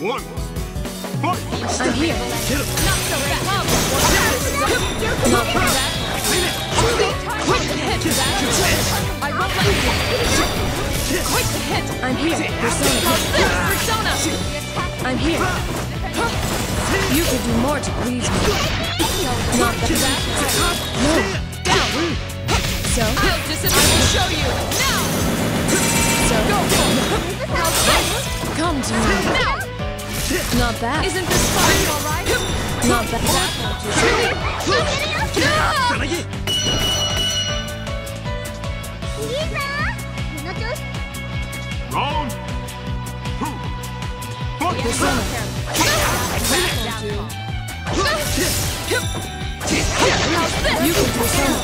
One. Fight. I'm here. Not so fast. Not bad. Quick to hit. I won't let you. Quick to hit. I'm here. Persona. Persona. I'm here. You could do more to please me. Not bad. No. Down. So? I'll dis- I will show you. Now. So? Go. Come to me. Now. Not bad. Isn't this fun? All right. Not bad. Round. Two. Fight. Persona. How's this? You could persona.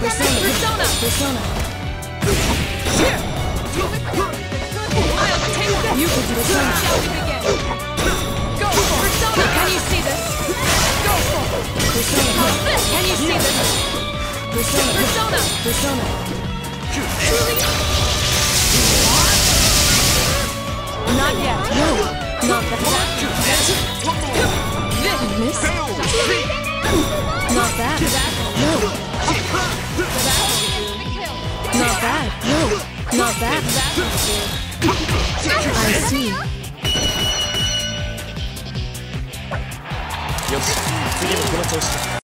Persona. Persona. Persona. Here. I'll take this. You could persona. Persona. Persona. Persona. Not yet. No. Not bad. This. Miss? Not bad. No. Not bad. No. Not bad. I see. よし次もこの調子